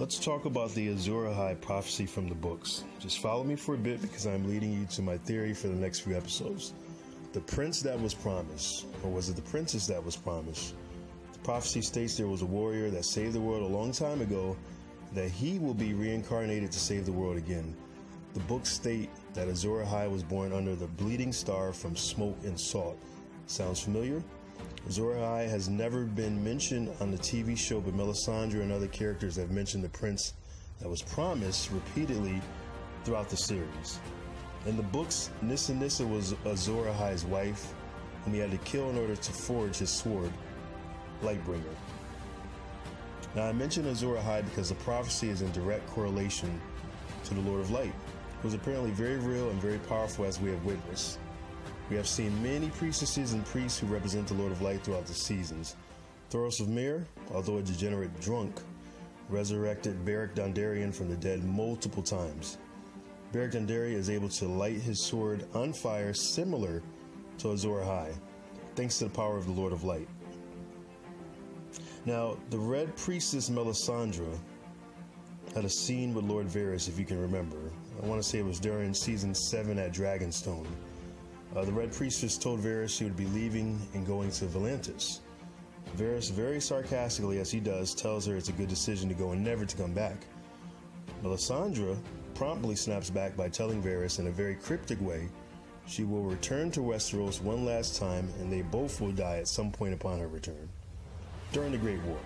let's talk about the Azor Ahai prophecy from the books. Just follow me for a bit because I'm leading you to my theory for the next few episodes. The prince that was promised, or was it the princess that was promised? The prophecy states there was a warrior that saved the world a long time ago, that he will be reincarnated to save the world again. The books state that Azor Ahai was born under the bleeding star from smoke and salt. Sounds familiar? Azor Ahai has never been mentioned on the TV show, but Melisandre and other characters have mentioned the prince that was promised repeatedly throughout the series. In the books, Nissa Nissa was Azor Ahai's wife, whom he had to kill in order to forge his sword, Lightbringer. Now, I mention Azor Ahai because the prophecy is in direct correlation to the Lord of Light, who is apparently very real and very powerful as we have witnessed. We have seen many priestesses and priests who represent the Lord of Light throughout the seasons. Thoros of Myr, although a degenerate drunk, resurrected Beric Dondarrion from the dead multiple times. Beric Dondarrion is able to light his sword on fire similar to Azor Ahai, thanks to the power of the Lord of Light. Now, the Red Priestess Melisandre had a scene with Lord Varys, if you can remember. I want to say it was during season 7 at Dragonstone. Uh, the Red Priestess told Varys she would be leaving and going to Volantis. Varys, very sarcastically as he does, tells her it's a good decision to go and never to come back. Melisandre promptly snaps back by telling Varys in a very cryptic way she will return to Westeros one last time and they both will die at some point upon her return. During the Great War.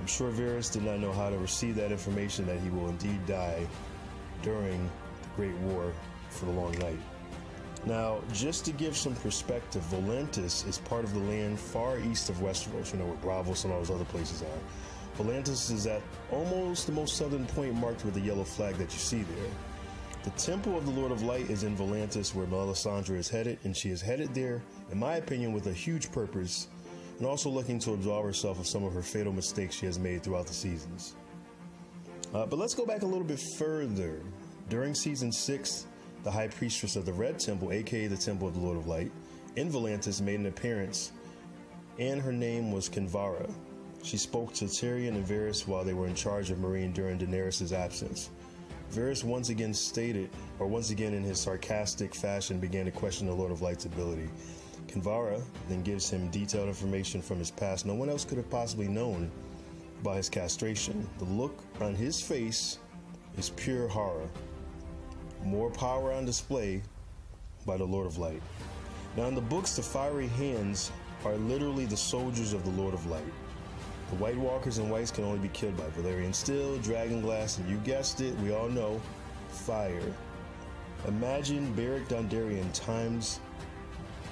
I'm sure Varys did not know how to receive that information that he will indeed die during the Great War for the Long Night. Now, just to give some perspective, Volantis is part of the land far east of Westeros, you know, where Braavos and all those other places are. Volantis is at almost the most southern point marked with the yellow flag that you see there. The Temple of the Lord of Light is in Volantis, where Melisandre is headed, and she is headed there, in my opinion, with a huge purpose, and also looking to absolve herself of some of her fatal mistakes she has made throughout the seasons. Uh, but let's go back a little bit further. During season 6, the high priestess of the Red Temple, aka the Temple of the Lord of Light, in Volantis made an appearance, and her name was Kinvara. She spoke to Tyrion and Varys while they were in charge of Meereen during Daenerys' absence. Varys once again stated, or once again in his sarcastic fashion, began to question the Lord of Light's ability. Kinvara then gives him detailed information from his past no one else could have possibly known about his castration. The look on his face is pure horror more power on display by the Lord of Light. Now, in the books, the fiery hands are literally the soldiers of the Lord of Light. The White Walkers and Whites can only be killed by Valyrian Steel, Dragon Glass, and you guessed it, we all know, fire. Imagine Beric Dondarrion times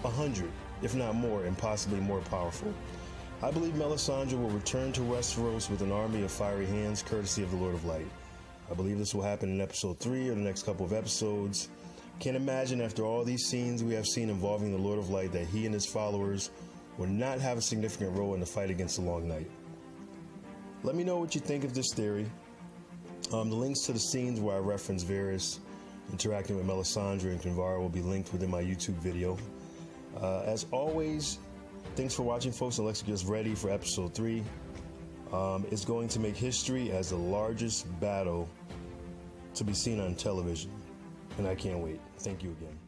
a hundred, if not more, and possibly more powerful. I believe Melisandre will return to Westeros with an army of fiery hands, courtesy of the Lord of Light. I believe this will happen in episode three or the next couple of episodes. Can't imagine after all these scenes we have seen involving the Lord of Light that he and his followers will not have a significant role in the fight against the Long Night. Let me know what you think of this theory. Um, the links to the scenes where I reference Varys interacting with Melisandre and Kinvara will be linked within my YouTube video. Uh, as always, thanks for watching, folks, and let's get ready for episode three. Um, is going to make history as the largest battle to be seen on television. And I can't wait. Thank you again.